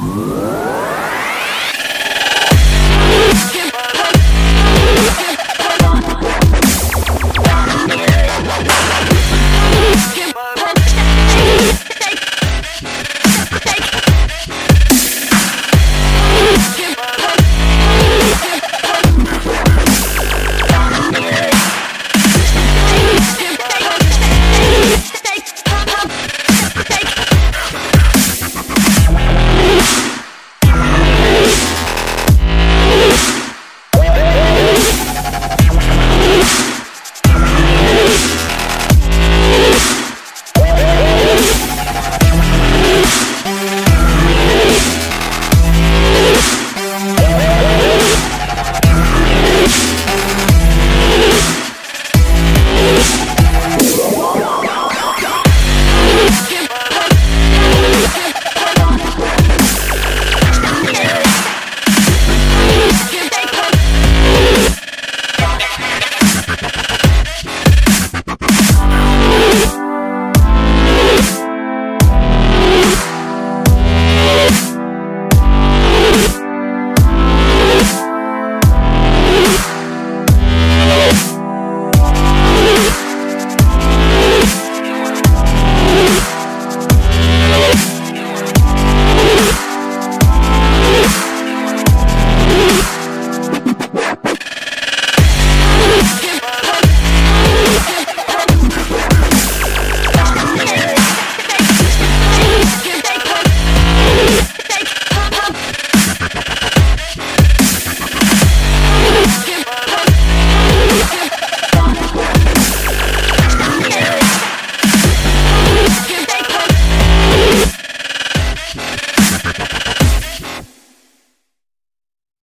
Música